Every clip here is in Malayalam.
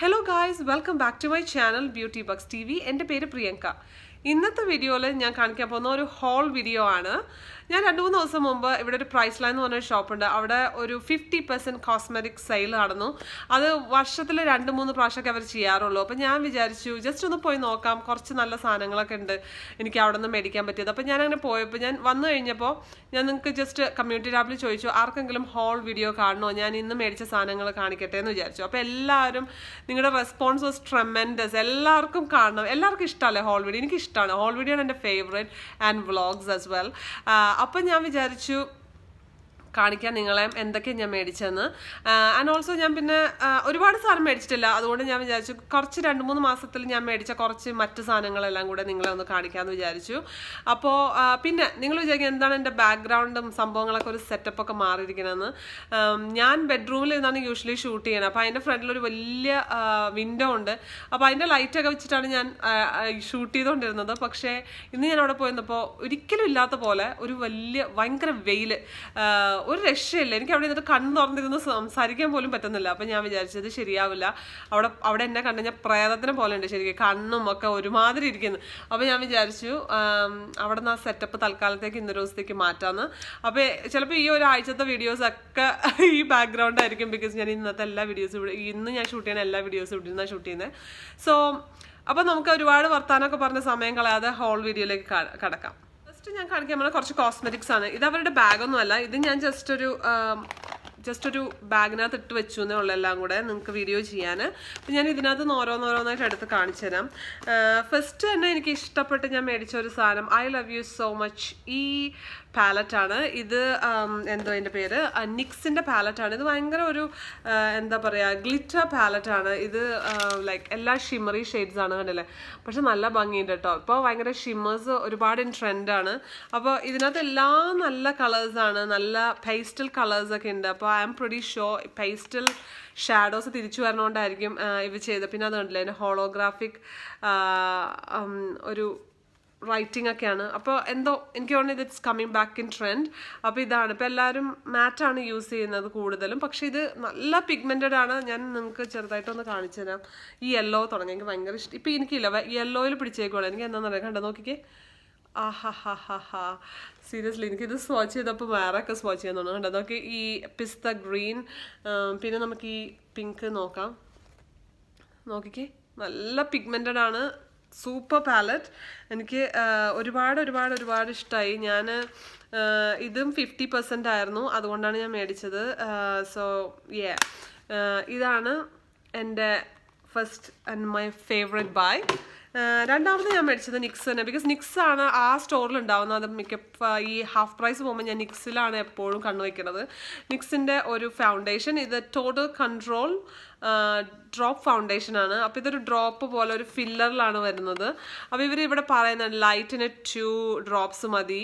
Hello guys welcome back to my channel beauty bucks T V എന്റെ പേര് പ്രിയങ്ക. ഇന്നത്തെ വീഡിയോയിൽ ഞാൻ കാണിക്കാൻ പോകുന്ന ഒരു ഹോൾ വീഡിയോ ആണ്. ഞാൻ രണ്ടു മൂന്ന് ദിവസം മുമ്പ് ഇവിടെ ഒരു പ്രൈസ് ലൈൻ എന്ന് പറഞ്ഞൊരു ഷോപ്പുണ്ട് അവിടെ ഒരു ഫിഫ്റ്റി പെർസെന്റ് കോസ്മെറ്റിക് സെയിൽ നടന്നു. അത് വർഷത്തിൽ രണ്ട് മൂന്ന് പ്രാവശ്യമൊക്കെ അവർ ചെയ്യാറുള്ളൂ. അപ്പം ഞാൻ വിചാരിച്ചു ജസ്റ്റ് ഒന്ന് പോയി നോക്കാം. കുറച്ച് നല്ല സാധനങ്ങളൊക്കെ ഉണ്ട് എനിക്ക് അവിടെ നിന്ന് മേടിക്കാൻ പറ്റിയത്. അപ്പം ഞാൻ അങ്ങനെ പോയപ്പോൾ ഞാൻ വന്നു കഴിഞ്ഞപ്പോൾ ഞാൻ നിങ്ങൾക്ക് ജസ്റ്റ് കമ്മ്യൂണിറ്റി ടാബിൽ ചോദിച്ചു ആർക്കെങ്കിലും ഹോൾ വീഡിയോ കാണണോ? ഞാൻ ഇന്ന് മേടിച്ച സാധനങ്ങൾ കാണിക്കട്ടെ എന്ന് വിചാരിച്ചു. അപ്പോൾ എല്ലാവരും നിങ്ങളുടെ റെസ്പോൺസ് വാസ് ട്രെമെൻഡസ് എല്ലാവർക്കും കാണണം. എല്ലാവർക്കും ഇഷ്ടമല്ലേ ഹോൾ വീഡിയോ എനിക്ക് ഇഷ്ടമാണ് ഹോൾ വീഡിയോ ആണ് എന്റെ favourite and vlogs as well അപ്പം ഞാൻ വിചാരിച്ചു കാണിക്കാൻ നിങ്ങളെ എന്തൊക്കെ ഞാൻ മേടിച്ചെന്ന്. ആൻഡ് ഓൾസോ ഞാൻ പിന്നെ ഒരുപാട് സാധനം മേടിച്ചിട്ടില്ല. അതുകൊണ്ട് ഞാൻ വിചാരിച്ചു കുറച്ച് രണ്ട് മൂന്ന് മാസത്തിൽ ഞാൻ മേടിച്ച കുറച്ച് മറ്റ് സാധനങ്ങളെല്ലാം കൂടെ നിങ്ങളെ ഒന്ന് കാണിക്കാമെന്ന് വിചാരിച്ചു. അപ്പോൾ പിന്നെ നിങ്ങൾ വിചാരിക്കുക എന്താണ് എന്റെ ബാക്ക്ഗ്രൗണ്ടും സംഭവങ്ങളൊക്കെ ഒരു സെറ്റപ്പ് ഒക്കെ മാറിയിരിക്കണമെന്ന് ഞാൻ ബെഡ്റൂമിൽ ഇരുന്നാണ് യൂഷ്വലി ഷൂട്ട് ചെയ്യണത് അപ്പോൾ അതിന്റെ ഫ്രണ്ടിൽ ഒരു വലിയ വിൻഡോ ഉണ്ട്. അപ്പോൾ അതിന്റെ ലൈറ്റൊക്കെ വെച്ചിട്ടാണ് ഞാൻ ഷൂട്ട് ചെയ്തുകൊണ്ടിരുന്നത് പക്ഷേ ഇന്ന് ഞാൻ അവിടെ പോയിരുന്നപ്പോൾ ഒരിക്കലും ഇല്ലാത്ത പോലെ ഒരു വലിയ ഭയങ്കര വെയിൽ ഒരു രക്ഷയില്ല. എനിക്ക് അവിടെ നിന്നിട്ട് കണ്ണ് തുറന്നിരുന്ന് സംസാരിക്കാൻ പോലും പറ്റുന്നില്ല. അപ്പം ഞാൻ വിചാരിച്ചത് ശരിയാവില്ല. അവിടെ അവിടെ എന്നെ കണ്ടു ഞാൻ പ്രേതത്തിനെ പോലെ ഉണ്ട് ശരിക്കും. കണ്ണും ഒക്കെ ഒരുമാതിരി ഇരിക്കുന്നു. അപ്പം ഞാൻ വിചാരിച്ചു അവിടെ നിന്ന് ആ സെറ്റപ്പ് തൽക്കാലത്തേക്ക് ഇന്നൊരു ദിവസത്തേക്ക് മാറ്റാമെന്ന് അപ്പോൾ ചിലപ്പോൾ ഈ ഒരാഴ്ചത്തെ വീഡിയോസ് ഒക്കെ ഈ ബാക്ക്ഗ്രൗണ്ട് ആയിരിക്കും ബിക്കോസ് ഞാൻ ഇന്നത്തെ എല്ലാ വീഡിയോസും ഇന്ന് ഞാൻ ഷൂട്ട് ചെയ്യുന്ന എല്ലാ വീഡിയോസും ഇവിടെ നിന്നാണ് ഷൂട്ട് ചെയ്യുന്നത് സോ അപ്പോൾ നമുക്ക് ഒരുപാട് വർത്താനമൊക്കെ പറഞ്ഞ സമയം കളയാതെ ഹോൾ വീഡിയോയിലേക്ക് കടക്കാം. ഫസ്റ്റ് ഞാൻ കാണിക്കാൻ പോകുന്നത് കുറച്ച് കോസ്മെറ്റിക്സ് ആണ്. ഇത് അവരുടെ ബാഗൊന്നുമല്ല ഇത് ഞാൻ ജസ്റ്റ് ഒരു ജസ്റ്റ് ഒരു ബാഗിനകത്ത് ഇട്ട് വെച്ചു എന്നേ ഉള്ളൂ എല്ലാം കൂടെ നിങ്ങൾക്ക് വീഡിയോ ചെയ്യാൻ അപ്പം ഞാൻ ഇതിനകത്ത് നിന്ന് ഓരോന്നോരോന്നായിട്ട് എടുത്ത് കാണിച്ചു തരാം ഫസ്റ്റ് തന്നെ എനിക്ക് ഇഷ്ടപ്പെട്ട് ഞാൻ മേടിച്ച ഒരു സാധനം I love you so much ഈ പാലറ്റാണ്. ഇത് ആം, എന്തോ അതിന്റെ പേര്? നിക്സിന്റെ പാലറ്റാണ്. ഇത് ഭയങ്കര ഒരു ആ, എന്താ പറയുക ഗ്ലിറ്റർ പാലറ്റാണ്. ഇത് ലൈക്ക് എല്ലാ ഷിമ്മറി ഷെയ്ഡ്സ് ആണ് കണ്ടല്ലേ? പക്ഷെ നല്ല ഭംഗിയുണ്ട് കേട്ടോ. ഇപ്പോൾ ഭയങ്കര ഷിമ്മേഴ്സ് ഒരുപാട് ട്രെൻഡാണ് അപ്പോൾ ഇതിനകത്ത് എല്ലാ നല്ല കളേഴ്സാണ് നല്ല പേസ്റ്റൽ കളേഴ്സൊക്കെ ഉണ്ട്. അപ്പോൾ I'm pretty sure pastel shadows തിരിച്ചു വരണോണ്ടായിരിക്കും ഇവ ചെയ്ത് പിന്നെ അത് കണ്ടില്ലേ അതിന്റെ ഹോളോഗ്രാഫിക് ഒരു റൈറ്റിംഗ് ഒക്കെയാണ്. അപ്പോൾ എന്തോ എനിക്ക് തോന്നുന്നത് it's coming back in trend അപ്പോൾ ഇതാണ്. ഇപ്പോൾ എല്ലാവരും മാറ്റാണ് യൂസ് ചെയ്യുന്നത് കൂടുതലും. പക്ഷെ ഇത് നല്ല പിഗ്മെന്റഡ് ആണ്. ഞാൻ നിങ്ങൾക്ക് ചെറുതായിട്ടൊന്ന് കാണിച്ചു തരാം. ഈ യെല്ലോ തുടങ്ങി. എനിക്ക് ഭയങ്കര ഇഷ്ടം. ഇപ്പോൾ എനിക്കില്ല. യെല്ലോയിൽ പിടിച്ചേക്കുള്ളൂ എനിക്ക് എന്താണെന്ന് അറിയാം. കണ്ടോ? നോക്കിക്കേ. ആഹാ ഹാ ഹാ ഹാ സീരിയസ്ലി എനിക്കിത് സ്വാച്ച് ചെയ്തപ്പോൾ വേറെ ഒക്കെ സ്വാച്ച് ചെയ്യാൻ തോന്നുന്നു. കണ്ടോ? നോക്കി ഈ പിസ്ത ഗ്രീൻ പിന്നെ നമുക്ക് ഈ പിങ്ക് നോക്കാം. നോക്കിക്കേ. നല്ല പിഗ്മെന്റഡ് ആണ്. സൂപ്പർ പാലറ്റ് എനിക്ക് ഒരുപാട് ഒരുപാട് ഒരുപാട് ഇഷ്ടമായി ഞാൻ ഇതും ഫിഫ്റ്റി പെർസെന്റ് ആയിരുന്നു. അതുകൊണ്ടാണ് ഞാൻ മേടിച്ചത്. സോ യേ ഇതാണ് എന്റെ first and my favourite buy രണ്ടാമത് ഞാൻ മേടിച്ചത് നിക്സ് തന്നെ ബിക്കോസ് നിക്സ് ആണ് ആ സ്റ്റോറിൽ ഉണ്ടാവുന്നത് അത് മിക്ക ഈ ഹാഫ് പ്രൈസ് പോകുമ്പോൾ ഞാൻ നിക്സിലാണ് എപ്പോഴും കണ്ണുവയ്ക്കുന്നത് നിക്സിന്റെ ഒരു ഫൗണ്ടേഷൻ ഇത് ടോട്ടൽ കൺട്രോൾ ഡ്രോപ്പ് ഫൗണ്ടേഷൻ ആണ്. അപ്പോൾ ഇതൊരു ഡ്രോപ്പ് പോലെ ഒരു ഫില്ലറിലാണ് വരുന്നത്. അപ്പോൾ ഇവർ ഇവിടെ പറയുന്നത് ലൈറ്റിന് ടു ഡ്രോപ്സ് മതി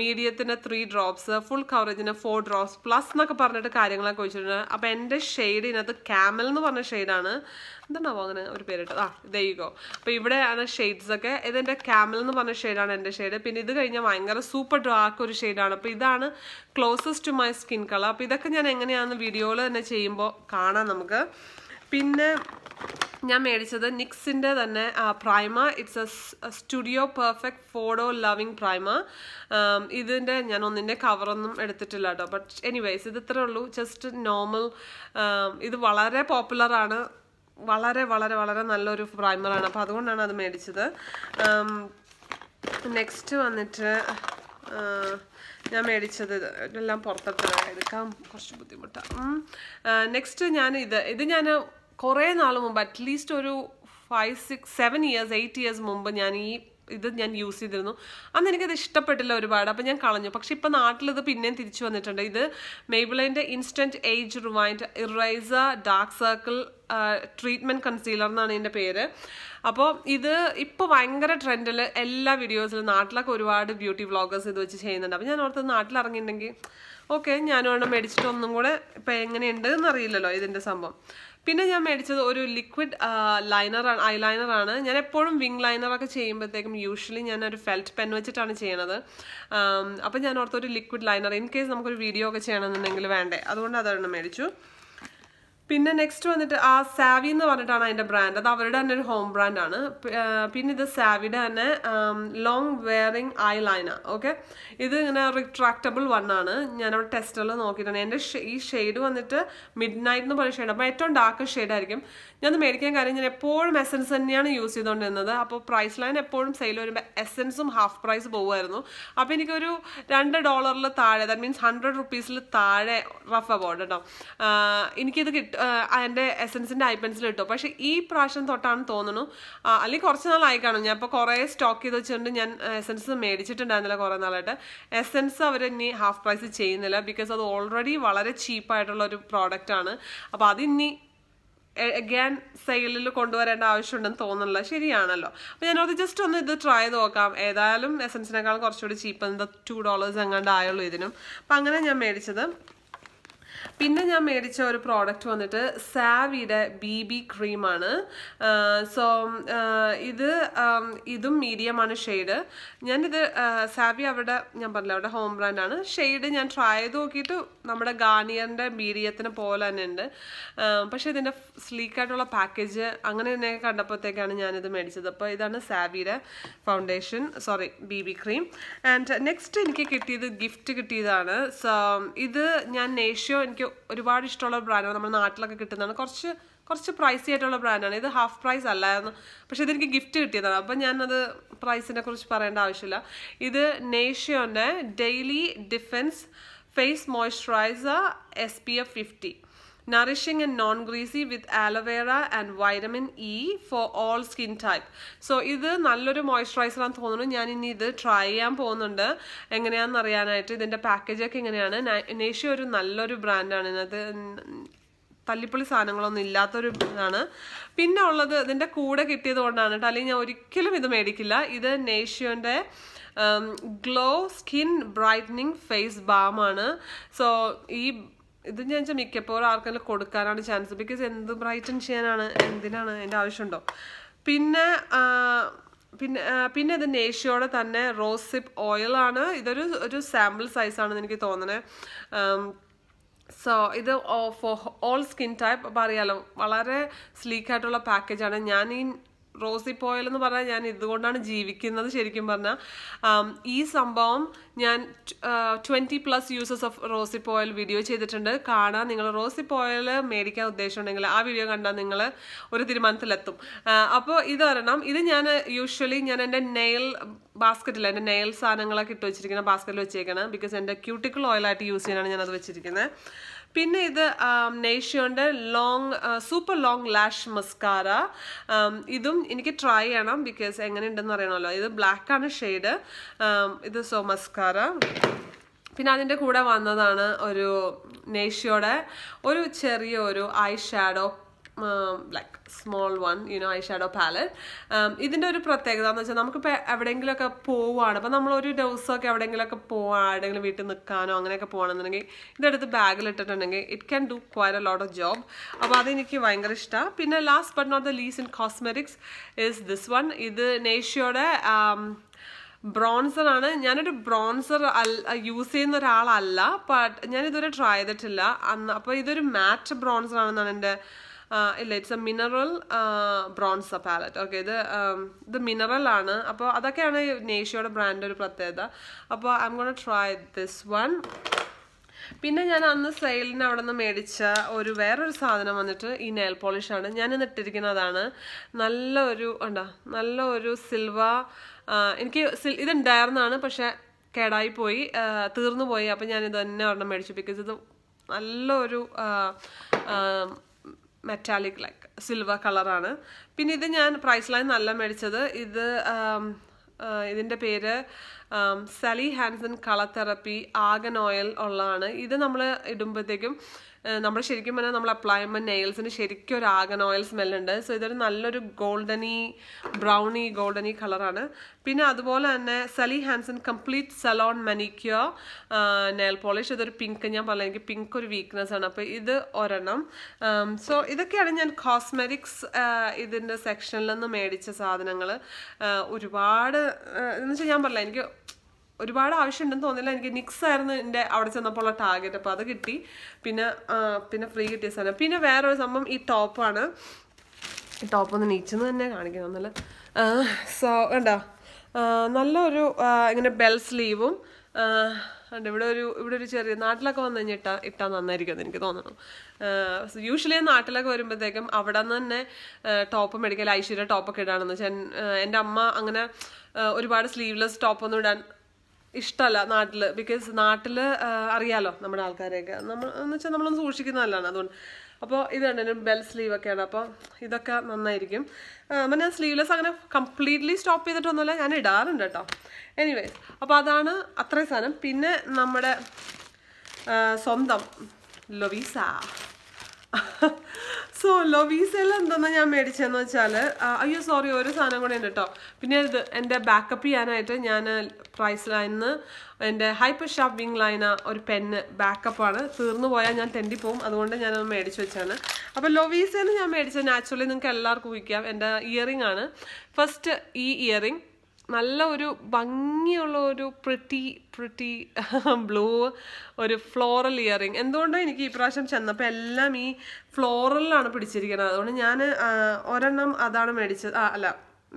മീഡിയത്തിന് ത്രീ ഡ്രോപ്സ് ഫുൾ കവറേജിന് ഫോർ ഡ്രോപ്സ് പ്ലസ് എന്നൊക്കെ പറഞ്ഞിട്ട് കാര്യങ്ങളൊക്കെ വെച്ചിട്ടുണ്ട് അപ്പോൾ എന്റെ ഷെയ്ഡ് ഇതിനകത്ത് ക്യാമൽ എന്ന് പറഞ്ഞ ഷെയ്ഡാണ് എന്താണാവോ അങ്ങനെ ഒരു പേരിട്ടത്? ആ ദൈകോ അപ്പോൾ ഇവിടെ ആണ് ഷെയ്ഡ്സ് ഒക്കെ. ഇതെന്റെ ക്യാമൽ എന്ന് പറഞ്ഞ ഷെയ്ഡാണ് എന്റെ ഷെയ്ഡ് പിന്നെ ഇത് കഴിഞ്ഞാൽ ഭയങ്കര സൂപ്പർ ഡാർക്ക് ഒരു ഷെയ്ഡാണ് അപ്പോൾ ഇതാണ് closest to my skin colour അപ്പോൾ ഇതൊക്കെ ഞാൻ എങ്ങനെയാണെന്ന് വീഡിയോയിൽ തന്നെ ചെയ്യുമ്പോൾ കാണാം നമുക്ക്. പിന്നെ ഞാൻ മേടിച്ചത് നിക്സിന്റെ തന്നെ primer it's a studio perfect photo loving primer ഇതിന്റെ ഞാൻ ഒന്നിന്റെ കവറൊന്നും എടുത്തിട്ടില്ല കേട്ടോ ബട്ട് എനിവേസ് ഇത് ഇത്രേ ഉള്ളൂ ജസ്റ്റ് നോർമൽ ഇത് വളരെ പോപ്പുലറാണ് വളരെ വളരെ വളരെ നല്ലൊരു പ്രൈമറാണ് അപ്പോൾ അതുകൊണ്ടാണ് അത് മേടിച്ചത്. നെക്സ്റ്റ് വന്നിട്ട് ഞാൻ മേടിച്ചത് ഇത്. ഇതെല്ലാം പുറത്തെടുത്ത് കുറച്ച് ബുദ്ധിമുട്ടാണ് നെക്സ്റ്റ് ഞാൻ ഇത് ഇത് ഞാൻ കുറേ നാൾ മുമ്പ് അറ്റ്ലീസ്റ്റ് ഒരു five six seven years eight years മുമ്പ് ഞാൻ ഈ ഇത് ഞാൻ യൂസ് ചെയ്തിരുന്നു. അന്ന് എനിക്കത് ഇഷ്ടപ്പെട്ടില്ല ഒരുപാട് അപ്പം ഞാൻ കളഞ്ഞു. പക്ഷേ ഇപ്പം നാട്ടിലിത് പിന്നെയും തിരിച്ചു വന്നിട്ടുണ്ട്. ഇത് മെയ്ബിളിന്റെ instant age rewind eraser dark circle treatment concealer എന്നാണ് ഇതിന്റെ പേര്. അപ്പോൾ ഇത് ഇപ്പോൾ ഭയങ്കര ട്രെൻഡിൽ എല്ലാ വീഡിയോസിലും നാട്ടിലൊക്കെ ഒരുപാട് ബ്യൂട്ടി വ്ളോഗേഴ്സ് ഇത് വെച്ച് ചെയ്യുന്നുണ്ട്. അപ്പോൾ ഞാൻ ഓർത്ത് നാട്ടിലിറങ്ങിയിട്ടുണ്ടെങ്കിൽ ഓക്കെ ഞാനും ഒരെണ്ണം മേടിച്ചിട്ട് ഒന്നും കൂടെ ഇപ്പം എങ്ങനെയുണ്ട് എന്നറിയില്ലല്ലോ ഇതിന്റെ സംഭവം. പിന്നെ ഞാൻ മേടിച്ചത് ഒരു ലിക്വിഡ് ലൈനറാണ് ഐ ലൈനറാണ് ഞാൻ എപ്പോഴും വിങ് ലൈനറൊക്കെ ചെയ്യുമ്പോഴത്തേക്കും യൂഷ്വലി ഞാൻ ഒരു ഫെൽറ്റ് പെൻ വെച്ചിട്ടാണ് ചെയ്യണത്. അപ്പം ഞാൻ ഓർത്തൊരു ലിക്വിഡ് ലൈനർ ഇൻ കേസ് നമുക്കൊരു വീഡിയോ ഒക്കെ ചെയ്യണമെന്നുണ്ടെങ്കിൽ വേണ്ടേ. അതുകൊണ്ട് അതൊരെണ്ണം മേടിച്ചു. പിന്നെ നെക്സ്റ്റ് വന്നിട്ട് ആ സാവി എന്ന് പറഞ്ഞിട്ടാണ് അതിന്റെ ബ്രാൻഡ് അത് അവരുടെ തന്നെ ഒരു ഹോം ബ്രാൻഡാണ് പിന്നെ ഇത് സാവിയുടെ തന്നെ long wearing eye liner okay ഇത് ഇങ്ങനെ റിട്രാക്റ്റബിൾ വൺ ആണ്. ഞാൻ അവിടെ ടെസ്റ്റിൽ നോക്കിയിട്ടുണ്ട്. എന്റെ ഈ ഷെയ്ഡ് വന്നിട്ട് മിഡ് നൈറ്റ് എന്ന് പറയുന്ന ഷെയ്ഡ് അപ്പോൾ ഏറ്റവും ഡാർക്ക് ഷെയ്ഡ് ഞാൻ മേടിക്കാൻ കാര്യം ഞാൻ എപ്പോഴും എസെൻസ് തന്നെയാണ് യൂസ് ചെയ്തുകൊണ്ടിരുന്നത് അപ്പോൾ പ്രൈസ് ലൈൻ എപ്പോഴും സെയിൽ വരുമ്പോൾ എസെൻസും ഹാഫ് പ്രൈസ് പോകുമായിരുന്നു അപ്പോൾ എനിക്കൊരു രണ്ട് ഡോളറിൽ താഴെ ദാറ്റ് മീൻസ് ഹൺഡ്രഡ് റുപ്പീസിൽ താഴെ റഫ് അബൌട്ട് കേട്ടോ എനിക്കിത് കിട്ടും എന്റെ എസൻസിന്റെ ഐ പെൻസിൽ കിട്ടും പക്ഷേ ഈ പ്രാവശ്യം തൊട്ടാണ് തോന്നുന്നു. അല്ലെങ്കിൽ കുറച്ച് നാളായി കാണും. ഞാൻ ഇപ്പോൾ കുറേ സ്റ്റോക്ക് ചെയ്ത് വെച്ചുകൊണ്ട് ഞാൻ എസൻസ് മേടിച്ചിട്ടുണ്ടായിരുന്നില്ല കുറേ നാളായിട്ട്. എസെൻസ് അവർ ഇനി ഹാഫ് പ്രൈസ് ചെയ്യുന്നില്ല. ബിക്കോസ് അത് ഓൾറെഡി വളരെ ചീപ്പായിട്ടുള്ള ഒരു പ്രോഡക്റ്റാണ് അപ്പോൾ അതിനി അഗാൻ സെയിലിൽ കൊണ്ടുവരേണ്ട ആവശ്യമുണ്ടെന്ന് തോന്നുന്നില്ല. ശരിയാണല്ലോ. അപ്പോൾ ഞാനത് ജസ്റ്റ് ഒന്ന് ഇത് ട്രൈ നോക്കാം. ഏതായാലും എസൻസിനേക്കാൾ കുറച്ചുകൂടി ചീപ്പ് എന്താ ടു ഡോളേഴ്സ് എങ്ങാണ്ട് ആയുള്ളൂ ഇതിനും. അപ്പം അങ്ങനെ ഞാൻ മേടിച്ചത്. പിന്നെ ഞാൻ മേടിച്ച ഒരു പ്രോഡക്റ്റ് വന്നിട്ട് സാവിയുടെ ബി ബി ക്രീമാണ് സോ ഇത് ഇതും മീഡിയമാണ് ഷെയ്ഡ് ഞാനിത് സാവി അവിടെ ഞാൻ പറഞ്ഞില്ല അവിടെ ഹോം ബ്രാൻഡാണ് ഷെയ്ഡ് ഞാൻ ട്രൈ ചെയ്ത് നോക്കിയിട്ട് നമ്മുടെ ഗാർണിയറിന്റെ മീഡിയത്തിന് പോലെ തന്നെ ഉണ്ട്. പക്ഷേ ഇതിന്റെ സ്ലീക്കായിട്ടുള്ള പാക്കേജ് അങ്ങനെ തന്നെ കണ്ടപ്പോഴത്തേക്കാണ് ഞാനിത് മേടിച്ചത്. അപ്പോൾ ഇതാണ് സാവിയുടെ foundation sorry B B cream and next എനിക്ക് കിട്ടിയത് ഗിഫ്റ്റ് കിട്ടിയതാണ്. സോ ഇത് ഞാൻ നേഷ്യോ എനിക്ക് ഒരുപാട് ഇഷ്ടമുള്ള ബ്രാൻഡാണ് നമ്മുടെ നാട്ടിലൊക്കെ കിട്ടുന്നതാണ്. കുറച്ച് കുറച്ച് പ്രൈസി ആയിട്ടുള്ള ബ്രാൻഡാണ് ഇത് ഹാഫ് പ്രൈസ് അല്ലായിരുന്നു പക്ഷേ ഇതെനിക്ക് ഗിഫ്റ്റ് കിട്ടിയതാണ്. അപ്പം ഞാനത് പ്രൈസിനെ കുറിച്ച് പറയേണ്ട ആവശ്യമില്ല. ഇത് നേഷ്യോന്റെ daily defence face moisturiser S P F fifty nourishing and non greasy with aloe vera and vitamin E for all skin type so ഇത് നല്ലൊരു ആണെന്ന് തോന്നുന്നു. ഞാൻ ഇനി ഇത് ട്രൈ ചെയ്യാൻ പോകുന്നുണ്ട്. എങ്ങനെയാണെന്ന് അറിയാനായിട്ട് ഇതിന്റെ പാക്കേജൊക്കെ എങ്ങനെയാണ്? നേഷ്യ ഒരു നല്ലൊരു ബ്രാൻഡാണ് ഇതിനകത്ത് തല്ലിപ്പൊളി സാധനങ്ങളൊന്നും ഇല്ലാത്തൊരു ഇതാണ്. പിന്നെ ഉള്ളത് ഇതിന്റെ കൂടെ കിട്ടിയത് കൊണ്ടാണ് കേട്ടോ. അല്ലെങ്കിൽ ഞാൻ ഒരിക്കലും ഇത് മേടിക്കില്ല. ഇത് നേഷ്യോന്റെ ഗ്ലോ സ്കിൻ ബ്രൈറ്റനിങ് ഫേസ് ബാമാണ് സോ ഈ ഇത് ഞാൻ വെച്ചാൽ മിക്കപ്പോഴും ആർക്കെങ്കിലും കൊടുക്കാനാണ് ചാൻസ് ബിക്കോസ് എന്ത് ബ്രൈറ്റൻ ചെയ്യാനാണ് എന്തിനാണ് എന്റെ ആവശ്യമുണ്ടോ? പിന്നെ പിന്നെ പിന്നെ ഇത് നേഷ്യോടെ തന്നെ റോസ് സിപ്പ് ഓയിലാണ് ഇതൊരു ഒരു സാമ്പിൾ സൈസാണെന്ന് എനിക്ക് തോന്നണേ. സോ ഇത് ഫോർ ഓൾ സ്കിൻ ടൈപ്പ് അപ്പോൾ അറിയാലോ വളരെ സ്ലീക്കായിട്ടുള്ള പാക്കേജാണ് ഞാൻ ഈ റോസിപ്പ് ഓയിൽ എന്ന് പറഞ്ഞാൽ ഞാൻ ഇതുകൊണ്ടാണ് ജീവിക്കുന്നത് ശരിക്കും പറഞ്ഞാൽ. ഈ സംഭവം ഞാൻ ട്വന്റി പ്ലസ് യൂസസ് ഓഫ് റോസി പോയൽ വീഡിയോ ചെയ്തിട്ടുണ്ട്. കാണാൻ നിങ്ങൾ റോസി പോയൽ മേടിക്കാൻ ഉദ്ദേശമുണ്ടെങ്കിൽ ആ വീഡിയോ കണ്ടാൽ നിങ്ങൾ ഒരു തീരുമാനത്തിലെത്തും. അപ്പോൾ ഇത് ഒരെണ്ണം. ഇത് ഞാൻ യൂഷ്വലി ഞാൻ എന്റെ നെയിൽ ബാസ്ക്കറ്റിൽ എന്റെ നെയിൽ സാധനങ്ങളൊക്കെ ഇട്ട് വെച്ചിരിക്കുന്ന ബാസ്ക്കറ്റിൽ വെച്ചേക്കണം. ബിക്കോസ് എന്റെ ക്യൂട്ടിക്കൽ ഓയിലായിട്ട് യൂസ് ചെയ്യാനാണ് ഞാനത് വെച്ചിരിക്കുന്നത്. പിന്നെ ഇത് നേഷ്യോന്റെ long super long lash mascara ഇതും എനിക്ക് ട്രൈ ചെയ്യണം ബിക്കോസ് എങ്ങനെയുണ്ടെന്ന് അറിയണമല്ലോ. ഇത് ബ്ലാക്ക് ആണ് ഷെയ്ഡ് ഇത് സോ മസ്കാര പിന്നെ അതിന്റെ കൂടെ വന്നതാണ് ഒരു നേഷ്യോടെ ഒരു ചെറിയ ഒരു eye shadow like small one you know eye shadow palette ഇതിന്റെ ഒരു പ്രത്യേകത എന്ന് വെച്ചാൽ നമുക്കിപ്പോൾ എവിടെയെങ്കിലുമൊക്കെ പോവുകയാണ് അപ്പോൾ നമ്മൾ ഒരു ദിവസമൊക്കെ എവിടെയെങ്കിലുമൊക്കെ പോവാണ് എവിടെയെങ്കിലും വീട്ടിൽ നിൽക്കാനോ അങ്ങനെയൊക്കെ പോകണമെന്നുണ്ടെങ്കിൽ ഇതെടുത്ത് ബാഗിൽ ഇട്ടിട്ടുണ്ടെങ്കിൽ it can do quite a lot of job അപ്പോൾ അതെനിക്ക് ഭയങ്കര ഇഷ്ടമാണ് പിന്നെ last but not the least in cosmetics is this one ഇത് നേഷ്യയുടെ ബ്രോൺസർ ആണ്. ഞാനൊരു ബ്രോൺസർ യൂസ് ചെയ്യുന്ന ഒരാളല്ല ബട്ട് ഞാൻ ഇതുവരെ ട്രൈ ചെയ്തിട്ടില്ല. അന്ന് അപ്പോൾ ഇതൊരു മാറ്റ് ബ്രോൺസർ ആണെന്നാണ് എന്റെ ഇല്ല it's a mineral bronze palette okay ഇത് ഇത് മിനറൽ ആണ്. അപ്പോൾ അതൊക്കെയാണ് നേഷ്യയുടെ ബ്രാൻഡ് ഒരു പ്രത്യേകത. അപ്പോൾ I'm gonna try this one പിന്നെ ഞാൻ അന്ന് സെയിലിന് അവിടെ നിന്ന് മേടിച്ച ഒരു വേറൊരു സാധനം വന്നിട്ട് ഈ നെയിൽ പോളിഷാണ് ഞാൻ ഇന്ന് ഇട്ടിരിക്കുന്നതാണ് നല്ല ഒരു ഉണ്ടോ നല്ല ഒരു സിൽവ എനിക്ക് സിൽ ഇതുണ്ടായിരുന്നാണ് പക്ഷെ കേടായി പോയി തീർന്നു പോയി. അപ്പം ഞാൻ ഇത് തന്നെ ഒരെണ്ണം മേടിച്ചു. ബിക്കോസ് ഇത് നല്ലൊരു മെറ്റാലിക് ലൈക്ക് സിൽവർ കളറാണ് പിന്നെ ഇത് ഞാൻ പ്രൈസ് ലൈൻ നല്ല മേടിച്ചത്. ഇത് ഇതിന്റെ പേര് Sally Hansen colour therapy argan oil ഉള്ളതാണ്. ഇത് നമ്മൾ ഇടുമ്പോഴത്തേക്കും നമ്മൾ ശരിക്കും പറഞ്ഞാൽ നമ്മൾ അപ്ലൈ ചെയ്യുമ്പോൾ നെയിൽസിന് ശരിക്കും ഒരു ആഗൻ ഓയിൽ സ്മെല്ലുണ്ട് സോ ഇതൊരു നല്ലൊരു ഗോൾഡനി ബ്രൗണി ഗോൾഡനി കളറാണ് പിന്നെ അതുപോലെ തന്നെ Sally Hansen complete salon manicure nail polish ഇതൊരു പിങ്ക് ഞാൻ പറഞ്ഞ എനിക്ക് പിങ്ക് ഒരു വീക്ക്നെസ് ആണ്. അപ്പോൾ ഇത് ഒരെണ്ണം. സോ ഇതൊക്കെയാണ് ഞാൻ കോസ്മെറ്റിക്സ് ഇതിന്റെ സെക്ഷനിൽ നിന്ന് മേടിച്ച സാധനങ്ങൾ ഒരുപാട് എന്ന് വെച്ചാൽ ഞാൻ പറഞ്ഞില്ല എനിക്ക് ഒരുപാട് ആവശ്യമുണ്ടെന്ന് തോന്നില്ല. എനിക്ക് നിക്സ് ആയിരുന്നു എന്റെ അവിടെ ചെന്നപ്പോൾ ഉള്ള ടാർഗറ്റ് അപ്പോൾ അത് കിട്ടി. പിന്നെ പിന്നെ ഫ്രീ കിട്ടിയ സാധനം. പിന്നെ വേറൊരു സംഭവം ഈ ടോപ്പാണ് ഈ ടോപ്പ് ഒന്ന് നീച്ചെന്ന് തന്നെ കാണിക്കുന്നു നല്ല സോ കണ്ടോ? നല്ലൊരു ഇങ്ങനെ ബെൽ സ്ലീവും ഉണ്ട് ഇവിടെ ഒരു ഇവിടെ ഒരു ചെറിയ നാട്ടിലൊക്കെ വന്നു കഴിഞ്ഞാൽ ഇട്ടാ ഇട്ടാൽ നന്നായിരിക്കും എനിക്ക് തോന്നുന്നു യൂഷ്വലി നാട്ടിലൊക്കെ വരുമ്പോഴത്തേക്കും അവിടെ നിന്ന് തന്നെ ടോപ്പ് മേടിക്കൽ ഐശ്വര്യ ടോപ്പൊക്കെ ഇടാണെന്ന് വെച്ചാൽ എന്റെ അമ്മ അങ്ങനെ ഒരുപാട് സ്ലീവ്ലെസ് ടോപ്പൊന്നും ഇടാൻ ഇഷ്ടമല്ല നാട്ടിൽ ബിക്കോസ് നാട്ടിൽ അറിയാലോ നമ്മുടെ ആൾക്കാരെയൊക്കെ. നമ്മൾ എന്ന് വെച്ചാൽ നമ്മളൊന്ന് സൂക്ഷിക്കുന്നതല്ലാണ് അതുകൊണ്ട് അപ്പോൾ ഇത് കണ്ടു ബെൽ സ്ലീവ് ഒക്കെയാണ്. അപ്പോൾ ഇതൊക്കെ നന്നായിരിക്കും. അപ്പം ഞാൻ സ്ലീവ്ലെസ് അങ്ങനെ കംപ്ലീറ്റ്ലി സ്റ്റോപ്പ് ചെയ്തിട്ടൊന്നുമല്ല ഞാൻ ഇടാറുണ്ട് കേട്ടോ. എനിവേസ് അപ്പോൾ അതാണ് അത്രയും സാധനം. പിന്നെ നമ്മുടെ സ്വന്തം ലൊവീസ സോ ലൊവീസയിൽ എന്തെന്ന് ഞാൻ മേടിച്ചതെന്ന് വെച്ചാൽ അയ്യോ സോറി ഒരു സാധനം കൂടെ ഉണ്ട് കേട്ടോ പിന്നെ ഇത് എന്റെ ബാക്കപ്പ് ചെയ്യാനായിട്ട് ഞാൻ പ്രൈസ് ലൈനിന്ന് എന്റെ ഹൈപ്പർ ഷാപ്പ് വിങ് ലൈന ഒരു പെന്ന് ബാക്കപ്പാണ് തീർന്നു പോയാൽ ഞാൻ തെണ്ടി പോവും. അതുകൊണ്ട് ഞാൻ മേടിച്ച് വെച്ചാണ്. അപ്പോൾ ലൊവീസയിൽ ഞാൻ മേടിച്ചത് നാച്ചുറലി നിങ്ങൾക്ക് എല്ലാവർക്കും ഊഹിക്കാം. എന്റെ ഇയറിംഗ് ആണ്. ഫസ്റ്റ് ഈ ഇയറിംഗ് നല്ല ഒരു ഭംഗിയുള്ള ഒരു പ്രിട്ടി പ്രിട്ടി ബ്ലൂ ഒരു ഫ്ലോറൽ ഇയറിങ് എന്തുകൊണ്ടോ എനിക്ക് ഈ പ്രാവശ്യം ചെന്നപ്പോൾ എല്ലാം ഈ ഫ്ലോറലിലാണ് പിടിച്ചിരിക്കുന്നത്? അതുകൊണ്ട് ഞാൻ ഒരെണ്ണം അതാണ് മേടിച്ചത് ആ അല്ല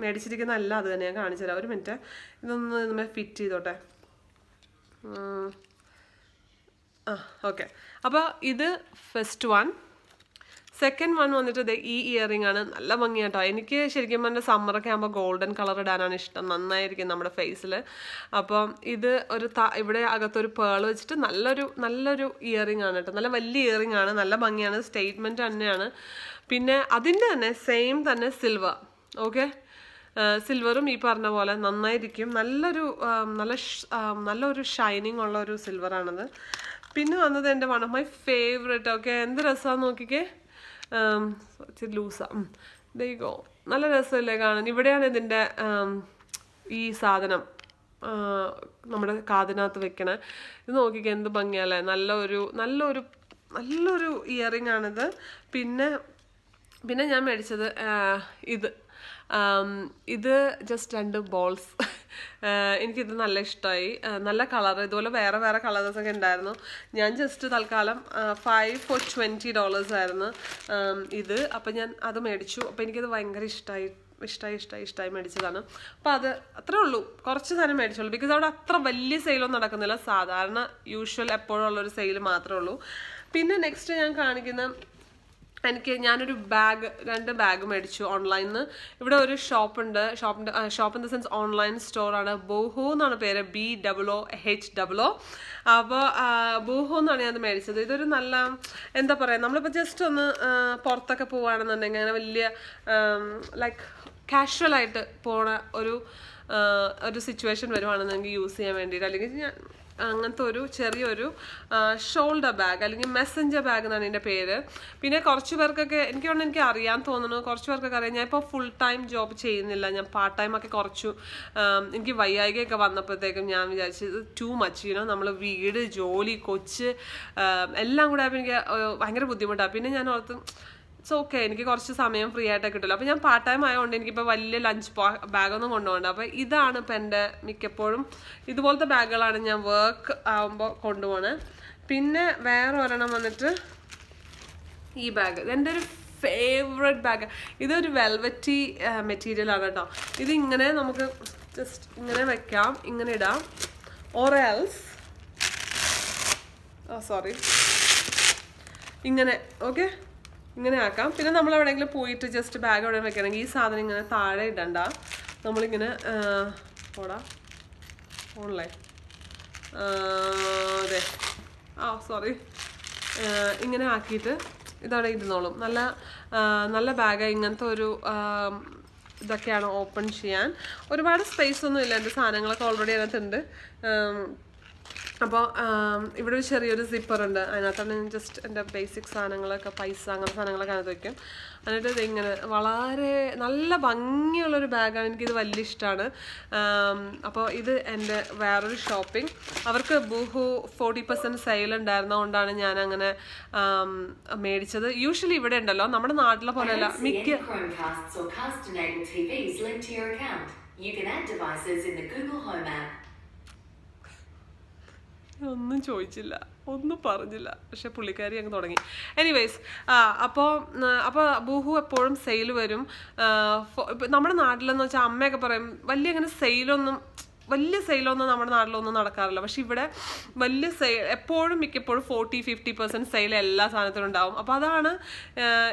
മേടിച്ചിരിക്കുന്ന അല്ല അത് തന്നെ ഞാൻ കാണിച്ചു തരാം. ഒരു മിനിറ്റ് ഇതൊന്ന് നമ്മൾ ഫിറ്റ് ചെയ്തോട്ടെ. ആ ഓക്കെ അപ്പോൾ ഇത് ഫസ്റ്റ് വൺ സെക്കൻഡ് വൺ വന്നിട്ട് ഈ ഇയറിംഗ് ആണ്. നല്ല ഭംഗിയാട്ടോ. എനിക്ക് ശരിക്കും പറഞ്ഞാൽ സമ്മറൊക്കെ ആകുമ്പോൾ ഗോൾഡൻ കളർ ഇടാനാണ് ഇഷ്ടം. നന്നായിരിക്കും നമ്മുടെ ഫേസിൽ അപ്പം ഇത് ഒരു ഇവിടെ അകത്തൊരു പേൾ വെച്ചിട്ട് നല്ലൊരു നല്ലൊരു ഇയറിംഗ് ആണ് കേട്ടോ. നല്ല വലിയ ഇയറിംഗ് ആണ്. നല്ല ഭംഗിയാണ്. സ്റ്റേറ്റ്മെന്റ് തന്നെയാണ്. പിന്നെ അതിന്റെ തന്നെ സെയിം തന്നെ സിൽവർ ഓക്കെ സിൽവറും ഈ പറഞ്ഞ പോലെ നന്നായിരിക്കും. നല്ലൊരു നല്ല നല്ലൊരു ഷൈനിങ് ഉള്ള ഒരു സിൽവറാണത് പിന്നെ വന്നത് എന്റെ one of my favourite okay എന്ത് രസമാണെന്ന് നോക്കിക്കേ. ആം, ഇച്ചിരി ലൂസാ ദൈവോ നല്ല രസമല്ലേ കാണാൻ. ഇവിടെയാണ് ഇതിന്റെ ഈ സാധനം നമ്മുടെ കാതിനകത്ത് വെക്കണേ. ഇത് നോക്കിക്കേ എന്ത് ഭംഗിയല്ലേ. നല്ലൊരു നല്ലൊരു നല്ലൊരു ഇയറിംഗ് ആണിത്. പിന്നെ പിന്നെ ഞാൻ മേടിച്ചത് ഇത്. ഇത് ജസ്റ്റ് രണ്ട് ബോൾസ് എനിക്കിത് നല്ല ഇഷ്ടമായി നല്ല കളർ ഇതുപോലെ വേറെ വേറെ കളേഴ്സൊക്കെ ഉണ്ടായിരുന്നു. ഞാൻ ജസ്റ്റ് തൽക്കാലം ഫൈവ് ഫോർ ട്വന്റി ഡോളേഴ്സ് ആയിരുന്നു. ഇത്. അപ്പം ഞാൻ അത് മേടിച്ചു. അപ്പം എനിക്കത് ഭയങ്കര ഇഷ്ടമായി ഇഷ്ടമായി ഇഷ്ടമായി ഇഷ്ടമായി മേടിച്ചതാണ്. അപ്പോൾ അത് അത്രേ ഉള്ളൂ. കുറച്ച് സാധനം മേടിച്ചുള്ളൂ ബിക്കോസ് അവിടെ അത്ര വലിയ സെയിലൊന്നും നടക്കുന്നില്ല. സാധാരണ യൂഷ്വൽ എപ്പോഴും ഉള്ളൊരു സെയിൽ മാത്രമേ ഉള്ളൂ. പിന്നെ നെക്സ്റ്റ് ഞാൻ കാണിക്കുന്ന എനിക്ക് ഞാനൊരു ബാഗ് രണ്ട് ബാഗ് മേടിച്ചു ഓൺലൈനിൽ നിന്ന് ഇവിടെ ഒരു ഷോപ്പുണ്ട്. ഷോപ്പിന്റെ shop in the sense online സ്റ്റോറാണ്. Boho എന്നാണ് പേര്. B double O H double O. അപ്പോൾ ബോഹോ എന്നാണ് ഞാൻ മേടിച്ചത്. ഇതൊരു നല്ല എന്താ പറയുക നമ്മളിപ്പോൾ ജസ്റ്റ് ഒന്ന് പുറത്തൊക്കെ പോവുകയാണെന്നുണ്ടെങ്കിൽ അങ്ങനെ വലിയ ലൈക്ക് കാഷ്വൽ ആയിട്ട് പോണ ഒരു ഒരു സിറ്റുവേഷൻ വരുവാണെന്നെങ്കിൽ യൂസ് ചെയ്യാൻ വേണ്ടിയിട്ട്. അല്ലെങ്കിൽ ഞാൻ അങ്ങനത്തെ ഒരു ചെറിയൊരു ഷോൾഡർ ബാഗ് അല്ലെങ്കിൽ മെസ്സഞ്ചർ ബാഗ് എന്നാണ് എന്റെ പേര്. പിന്നെ കുറച്ച് പേർക്കൊക്കെ എനിക്ക് വേണം എനിക്ക് അറിയാൻ തോന്നുന്നു കുറച്ച് പേർക്കൊക്കെ അറിയാം. ഞാൻ ഇപ്പോൾ ഫുൾ ടൈം ജോബ് ചെയ്യുന്നില്ല. ഞാൻ പാർട്ട് ടൈമൊക്കെ കുറച്ചു എനിക്ക് വയ്യായികയൊക്കെ വന്നപ്പോഴത്തേക്കും ഞാൻ വിചാരിച്ചു ടു മച്ച് യൂനോ നമ്മൾ വീട് ജോലി കൊച്ച് എല്ലാം കൂടെ എനിക്ക് ഭയങ്കര ബുദ്ധിമുട്ടാണ് പിന്നെ ഞാൻ ഓർത്ത് ഇറ്റ്സ് ഓക്കെ എനിക്ക് കുറച്ച് സമയം ഫ്രീ ആയിട്ട് കിട്ടില്ല അപ്പോൾ ഞാൻ പാർട്ട് ടൈം ആയതുകൊണ്ട് എനിക്കിപ്പോൾ വലിയ ലഞ്ച് ബാഗൊന്നും കൊണ്ടുപോകണ്ട. അപ്പോൾ ഇതാണ് ഇപ്പം എന്റെ മിക്കപ്പോഴും ഇതുപോലത്തെ ബാഗുകളാണ് ഞാൻ വർക്ക് ആകുമ്പോൾ കൊണ്ടുപോകണത് പിന്നെ വേറെ ഒരെണ്ണം വന്നിട്ട് ഈ ബാഗ് ഇതെന്റെ ഒരു ഫേവറേറ്റ് ബാഗ് ഇതൊരു വെൽവെറ്റി മെറ്റീരിയലാണ് കേട്ടോ. ഇത് ഇങ്ങനെ നമുക്ക് ജസ്റ്റ് ഇങ്ങനെ വെക്കാം. ഇങ്ങനെ ഇടാം. ഓറൽസ് ഓ സോറി ഇങ്ങനെ ഓക്കെ ഇങ്ങനെ ആക്കാം. പിന്നെ നമ്മൾ എവിടെയെങ്കിലും പോയിട്ട് ജസ്റ്റ് ബാഗ് എവിടെ വെക്കണമെങ്കിൽ ഈ സാധനം ഇങ്ങനെ താഴെ ഇടണ്ട. നമ്മളിങ്ങനെ പോടാ. ഓൺലൈൻ അതെ. ആ സോറി ഇങ്ങനെ ആക്കിയിട്ട് ഇതവിടെ ഇരുന്നോളും. നല്ല നല്ല ബാഗ് ഇങ്ങനത്തെ ഒരു ഇതൊക്കെയാണ് ഓപ്പൺ ചെയ്യാൻ. ഒരുപാട് സ്പേസ് ഒന്നും ഇല്ല എന്റെ സാധനങ്ങളൊക്കെ ഓൾറെഡി അതിനകത്തുണ്ട്. അപ്പോൾ ഇവിടെ ഒരു ചെറിയൊരു സിപ്പർ ഉണ്ട്. അതിനകത്താണ് ഞാൻ ജസ്റ്റ് എന്റെ ബേസിക് സാധനങ്ങളൊക്കെ പൈസ അങ്ങനത്തെ സാധനങ്ങളൊക്കെ അതിനകത്ത് വയ്ക്കും എന്നിട്ട് ഇത് ഇങ്ങനെ വളരെ നല്ല ഭംഗിയുള്ളൊരു ബാഗാണ് എനിക്കിത് വലിയ ഇഷ്ടമാണ് അപ്പോൾ ഇത് എന്റെ വേറൊരു ഷോപ്പിംഗ് അവർക്ക് ബൂഹു ഫോർട്ടി പെർസെന്റ് സെയിൽ ഉണ്ടായിരുന്നതുകൊണ്ടാണ് ഞാൻ അങ്ങനെ മേടിച്ചത്. യൂഷ്വലി ഇവിടെ ഉണ്ടല്ലോ നമ്മുടെ നാട്ടിലെ പോലെയല്ല മിക്ക. You can add devices in the Google Home app. ഒന്നും ചോദിച്ചില്ല. ഒന്നും പറഞ്ഞില്ല. പക്ഷെ പുള്ളിക്കാരി അങ്ങ് തുടങ്ങി. എനിവേസ് അപ്പോൾ അപ്പോൾ ബൂഹു എപ്പോഴും സെയിൽ വരും. നമ്മുടെ നാട്ടിലെന്ന് വെച്ചാൽ അമ്മയൊക്കെ പറയും വലിയ അങ്ങനെ സെയിലൊന്നും വലിയ സെയിലൊന്നും നമ്മുടെ നാട്ടിലൊന്നും നടക്കാറില്ല. പക്ഷെ ഇവിടെ വലിയ സെയിൽ എപ്പോഴും മിക്കപ്പോഴും ഫോർട്ടി ഫിഫ്റ്റി പെർസെന്റ് സെയിൽ എല്ലാ സാധനത്തിനും ഉണ്ടാവും. അപ്പോൾ അതാണ്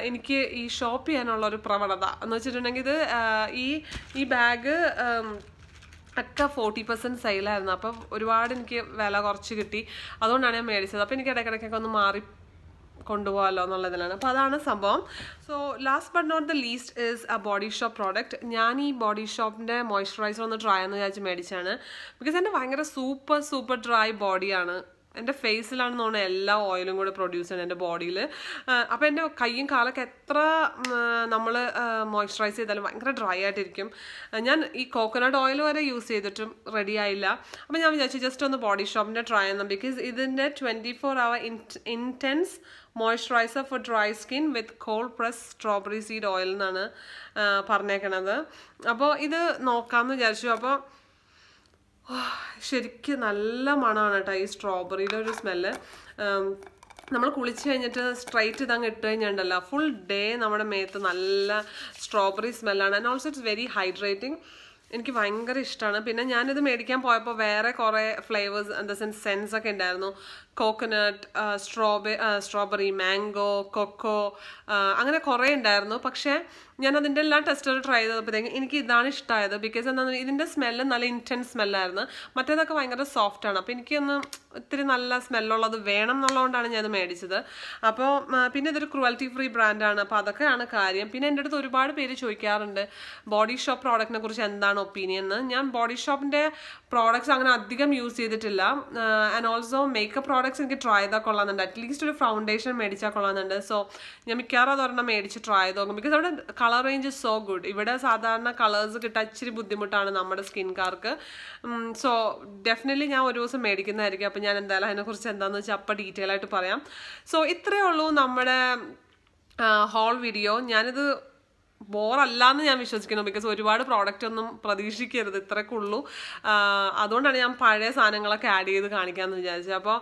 എനിക്ക് ഈ ഷോപ്പ് ചെയ്യാനുള്ള ഒരു പ്രവണത. എന്ന് വെച്ചിട്ടുണ്ടെങ്കിൽ ഇത് ഈ ഈ ബാഗ് ഒക്കെ ഫോർട്ടി പെർസെന്റ് സെയിലായിരുന്നു അപ്പം ഒരുപാട് എനിക്ക് വില കുറച്ച് കിട്ടി. അതുകൊണ്ടാണ് ഞാൻ മേടിച്ചത്. അപ്പോൾ എനിക്ക് ഇടയ്ക്കിടയ്ക്കൊക്കെ ഒന്ന് മാറി കൊണ്ടുപോകാമല്ലോ എന്നുള്ളതിലാണ്. അപ്പോൾ അതാണ് സംഭവം. So last but not the least is a Body Shop product ഞാൻ ഈ ബോഡി ഷോപ്പിന്റെ മോയ്സ്ചറൈസർ ഒന്ന് ട്രൈ എന്ന് വിചാരിച്ച് മേടിച്ചാണ് ബിക്കോസ് എന്റെ ഭയങ്കര സൂപ്പർ സൂപ്പർ ഡ്രൈ ബോഡിയാണ് എന്റെ ഫേസിലാണ് തോന്നുന്നത് എല്ലാ ഓയിലും കൂടെ പ്രൊഡ്യൂസ് ചെയ്യുന്നത് എന്റെ ബോഡിയിൽ അപ്പോൾ എന്റെ കൈയും കാലൊക്കെ എത്ര നമ്മൾ മോയ്സ്ചറൈസ് ചെയ്താലും ഭയങ്കര ഡ്രൈ ആയിട്ടിരിക്കും. ഞാൻ ഈ കോക്കനട്ട് ഓയിൽ വരെ യൂസ് ചെയ്തിട്ടും റെഡി ആയില്ല. അപ്പോൾ ഞാൻ വിചാരിച്ചു ജസ്റ്റ് ഒന്ന് ബോഡി ഷോപ്പിന്റെ ട്രൈ ചെയ്യുന്നു ബിക്കോസ് ഇതിന്റെ twenty four hour intense moisturiser for dry skin with cold press strawberry seed oil എന്നാണ് പറഞ്ഞേക്കണത്. അപ്പോൾ ഇത് നോക്കാമെന്ന് വിചാരിച്ചു. അപ്പോൾ ശരിക്കും നല്ല മണമാണ് കേട്ടോ ഈ സ്ട്രോബെറിയുടെ ഒരു സ്മെല്ല് നമ്മൾ കുളിച്ച് കഴിഞ്ഞിട്ട് സ്ട്രൈറ്റ് ഇതങ്ങ് ഇട്ട് കഴിഞ്ഞിട്ടുണ്ടല്ലോ. ഫുൾ ഡേ നമ്മുടെ മേത്ത് നല്ല സ്ട്രോബെറി സ്മെല്ലാണ് and also it's very hydrating എനിക്ക് ഭയങ്കര ഇഷ്ടമാണ് പിന്നെ ഞാനിത് മേടിക്കാൻ പോയപ്പോൾ വേറെ കുറേ ഫ്ലേവേഴ്സ് എന്താ സെൻസ് സെൻസൊക്കെ ഉണ്ടായിരുന്നു. Coconut strawberry strawberry mango cocoa അങ്ങനെ കുറേ ഉണ്ടായിരുന്നു. പക്ഷേ ഞാൻ അതിന്റെ എല്ലാം ടെസ്റ്റർ ട്രൈ ചെയ്തപ്പോഴത്തേക്കും എനിക്ക് ഇതാണ് ഇഷ്ടമായത് ബിക്കോസ് എന്താ ഇതിന്റെ സ്മെല്ല് നല്ല ഇന്റൻസ് സ്മെല്ലായിരുന്നു മറ്റേതൊക്കെ ഭയങ്കര സോഫ്റ്റ് ആണ്. അപ്പോൾ എനിക്കൊന്ന് ഇത്തിരി നല്ല സ്മെല്ലുള്ളത് വേണം എന്നുള്ളതുകൊണ്ടാണ് ഞാൻ ഇത് മേടിച്ചത് അപ്പോൾ പിന്നെ ഇതൊരു ക്രുവൽറ്റി ഫ്രീ ബ്രാൻഡാണ് അപ്പോൾ അതൊക്കെയാണ് കാര്യം. പിന്നെ എന്റെ അടുത്ത് ഒരുപാട് പേര് ചോദിക്കാറുണ്ട് ബോഡി ഷോപ്പ് പ്രോഡക്റ്റിനെ കുറിച്ച് എന്താണ് ഒപ്പീനിയൻ എന്ന് ഞാൻ ബോഡി ഷോപ്പിന്റെ പ്രോഡക്റ്റ്സ് അങ്ങനെ അധികം യൂസ് ചെയ്തിട്ടില്ല. ആൻഡ് ഓൾസോ മേക്കപ്പ് പ്രോഡക്ട്സ് എനിക്ക് ട്രൈ ചെയ്താൽ കൊള്ളാമെന്നുണ്ട്. അറ്റ്ലീസ്റ്റ് ഒരു ഫൗണ്ടേഷൻ മേടിച്ചാൽ കൊള്ളാമെന്നുണ്ട്. സോ ഞാൻ മിക്കവാറും അതൊരെണ്ണം മേടിച്ച് ട്രൈ ചെയ്ത് നോക്കും. ബിക്കോസ് അവിടെ colour range is so good ഇവിടെ സാധാരണ കളേഴ്സ് കിട്ടാൻ ഇച്ചിരി ബുദ്ധിമുട്ടാണ് നമ്മുടെ സ്കിൻകാർക്ക്. സോ ഡെഫിനറ്റ്ലി ഞാൻ ഒരു ദിവസം മേടിക്കുന്നതായിരിക്കും. അപ്പോൾ ഞാൻ എന്തായാലും അതിനെക്കുറിച്ച് എന്താണെന്ന് വെച്ചാൽ അപ്പം ഡീറ്റെയിൽ ആയിട്ട് പറയാം. സോ ഇത്രയേ ഉള്ളൂ നമ്മുടെ ഹോൾ വീഡിയോ ഞാനിത് ബോറല്ലാന്ന് ഞാൻ വിശ്വസിക്കുന്നു. ബിക്കോസ് ഒരുപാട് പ്രോഡക്റ്റ് ഒന്നും പ്രതീക്ഷിക്കരുത്. ഇത്രയൊക്കെ അതുകൊണ്ടാണ് ഞാൻ പഴയ സാധനങ്ങളൊക്കെ ആഡ് ചെയ്ത് കാണിക്കാമെന്ന് വിചാരിച്ചത്. അപ്പോൾ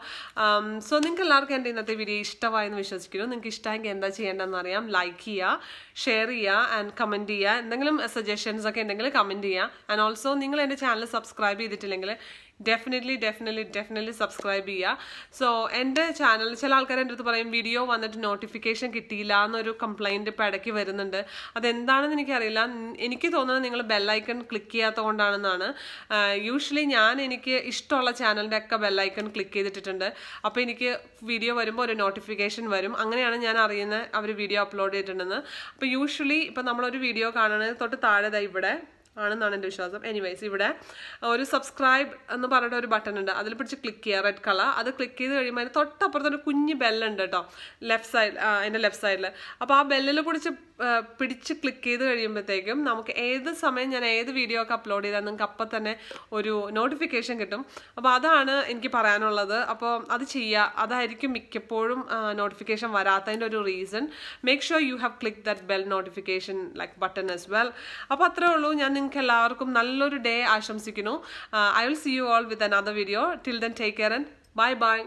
സോ നിങ്ങൾക്ക് എല്ലാവർക്കും എന്റെ ഇന്നത്തെ വീഡിയോ ഇഷ്ടമായെന്ന് വിശ്വസിക്കുന്നു. നിങ്ങൾക്ക് ഇഷ്ടമെങ്കിൽ എന്താ ചെയ്യേണ്ടതെന്ന് അറിയാം. ലൈക്ക് ചെയ്യുക ഷെയർ ചെയ്യുക ആൻഡ് കമന്റ് ചെയ്യുക. എന്തെങ്കിലും സജഷൻസ് ഒക്കെ ഉണ്ടെങ്കിൽ കമന്റ് ചെയ്യുക. ആൻഡ് ഓൾസോ നിങ്ങൾ എന്റെ ചാനൽ സബ്സ്ക്രൈബ് ചെയ്തിട്ടില്ലെങ്കിൽ ഡെഫിനറ്റ്ലി ഡെഫിനറ്റ്ലി ഡെഫിനറ്റ്ലി സബ്സ്ക്രൈബ് ചെയ്യുക. സോ എന്റെ ചാനൽ ചില ആൾക്കാർ എന്റെ അടുത്ത് പറയും വീഡിയോ വന്നിട്ട് നോട്ടിഫിക്കേഷൻ കിട്ടിയില്ല എന്നൊരു കംപ്ലൈന്റ് ഇപ്പോൾ ഇടയ്ക്ക് വരുന്നുണ്ട്. അതെന്താണെന്ന് എനിക്കറിയില്ല. എനിക്ക് തോന്നുന്നത് നിങ്ങൾ ബെല്ലൈക്കൺ ക്ലിക്ക് ചെയ്യാത്തതുകൊണ്ടാണെന്നാണ്. യൂഷ്വലി ഞാൻ എനിക്ക് ഇഷ്ടമുള്ള ചാനലിന്റെ ഒക്കെ ബെല്ലൈക്കൺ ക്ലിക്ക് ചെയ്തിട്ടുണ്ട് അപ്പോൾ എനിക്ക് വീഡിയോ വരുമ്പോൾ ഒരു നോട്ടിഫിക്കേഷൻ വരും. അങ്ങനെയാണ് ഞാൻ അറിയുന്നത് അവർ വീഡിയോ അപ്ലോഡ് ചെയ്തിട്ടുണ്ടെന്ന്. അപ്പോൾ യൂഷ്വലി ഇപ്പോൾ നമ്മളൊരു വീഡിയോ കാണുന്നത് തൊട്ട് താഴെ ദാ ഇവിടെ. ആണെന്നാണ് എന്റെ വിശ്വാസം. എനിവൈസ് ഇവിടെ ഒരു സബ്സ്ക്രൈബ് എന്ന് പറഞ്ഞിട്ട് ഒരു ബട്ടൺ ഉണ്ട്. അതിൽ പിടിച്ച് ക്ലിക്ക് ചെയ്യുക റെഡ് കളർ അത് ക്ലിക്ക് ചെയ്ത് കഴിയുമ്പോൾ അതിന് തൊട്ടപ്പുറത്തൊരു കുഞ്ഞ് ബെല്ലുണ്ട് കേട്ടോ. ലെഫ്റ്റ് സൈഡ് എന്റെ ലെഫ്റ്റ് സൈഡിൽ അപ്പോൾ ആ ബെല്ലിൽ പിടിച്ച് പിടിച്ച് ക്ലിക്ക് ചെയ്ത് കഴിയുമ്പോഴത്തേക്കും നമുക്ക് ഏത് സമയം ഞാൻ ഏത് വീഡിയോ ഒക്കെ അപ്ലോഡ് ചെയ്താൽ നിങ്ങൾക്ക് അപ്പം തന്നെ ഒരു നോട്ടിഫിക്കേഷൻ കിട്ടും. അപ്പോൾ അതാണ് എനിക്ക് പറയാനുള്ളത്. അപ്പോൾ അത് ചെയ്യുക അതായിരിക്കും മിക്കപ്പോഴും നോട്ടിഫിക്കേഷൻ വരാത്തതിന്റെ ഒരു reason make sure you have click that bell notification like button as well അപ്പോൾ അത്രേ ഉള്ളൂ. ഞാൻ നിങ്ങൾക്ക് എല്ലാവർക്കും നല്ലൊരു ഡേ ആശംസിക്കുന്നു. I will see you all with another video till then take care and bye bye